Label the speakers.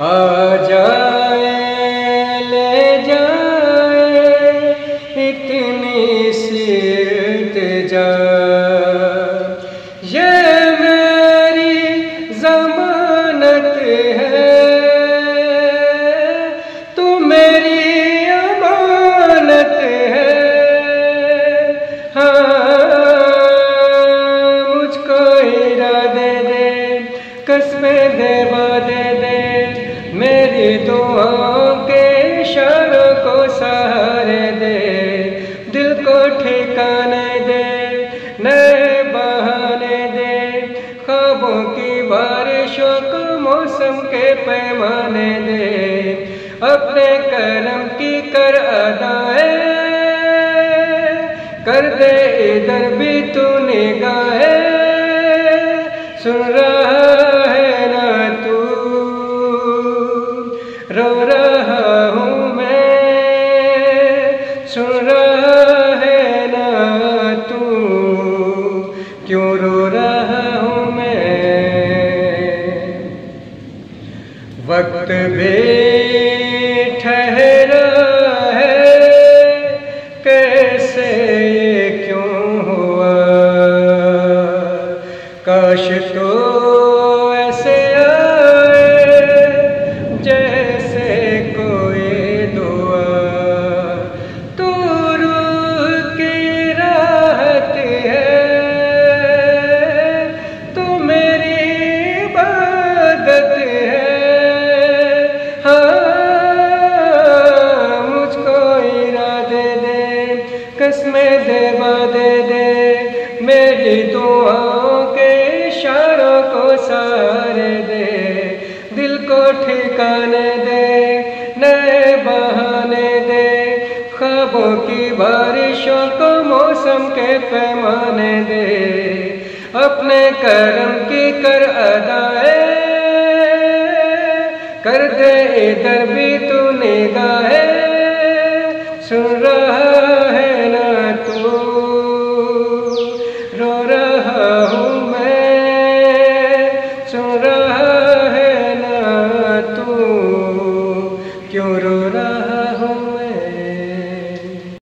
Speaker 1: आ जाए, ले जाए, इतनी इल्तिजा ये मेरी जमानत है मेरी अमानत है। हाँ मुझको दे कसमें देवा दे दे। मेरी दुआओं के इशारों को सहारे दे, दिल को ठिकाने दे, नए बहाने दे। ख्वाबों की बारिशों को मौसम के पैमाने दे, अपने करम की कर अदाए। कर दे इधर भी तू निगाहे, सुन रहा सुन रहा है ना तू? क्यों रो रहा हूँ मैं? वक्त भी ठहरा है, कैसे क्यों हुआ? काश तो ऐसे आए कसमें देवा दे दे। मेरी दुआओं के इशारों को सहारे दे। दिल को ठिकाने दे, नए बहाने दे। ख्वाबों की बारिशों को मौसम के पैमाने दे। अपने कर्म की कर अदाए। कर दे इधर भी तू निगाहे। सुन रहा